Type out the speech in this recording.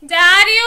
Daddy,